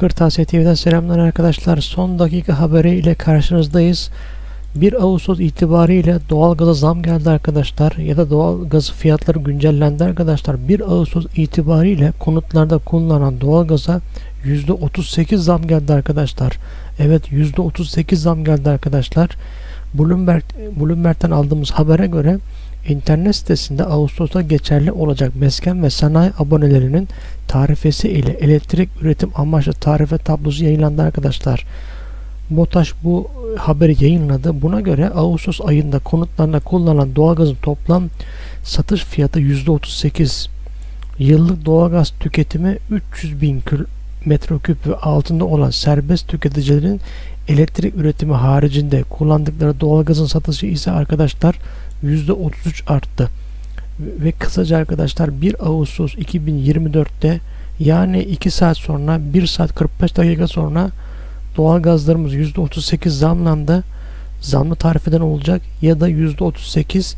Kırtasiye TV'den selamlar arkadaşlar. Son dakika haberi ile karşınızdayız. 1 Ağustos itibariyle doğalgaza zam geldi arkadaşlar ya da doğalgaz fiyatları güncellendi arkadaşlar. 1 Ağustos itibariyle konutlarda kullanılan doğalgaza %38 zam geldi arkadaşlar. Evet %38 zam geldi arkadaşlar. Bloomberg, Bloomberg'ten aldığımız habere göre internet sitesinde Ağustos'ta geçerli olacak mesken ve sanayi abonelerinin tarifesi ile elektrik üretim amaçlı tarife tablosu yayınlandı arkadaşlar. BOTAŞ bu haberi yayınladı. Buna göre Ağustos ayında konutlarında kullanılan doğalgazın toplam satış fiyatı %38. Yıllık doğalgaz tüketimi 300 bin metreküp ve altında olan serbest tüketicilerin elektrik üretimi haricinde kullandıkları doğalgazın satışı ise arkadaşlar %33 arttı. Ve kısaca arkadaşlar 1 Ağustos 2024'te yani 2 saat sonra 1 saat 45 dakika sonra doğalgazlarımız %38 zamlandı. Zamlı tarifeden olacak ya da %38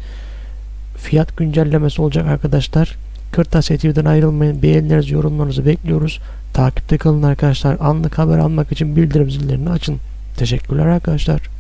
fiyat güncellemesi olacak arkadaşlar. Kırtasiye TV'den ayrılmayın. Beğenilerinizi, yorumlarınızı bekliyoruz. Takipte kalın arkadaşlar. Anlık haber almak için bildirim zillerini açın. Teşekkürler arkadaşlar.